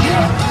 Yeah.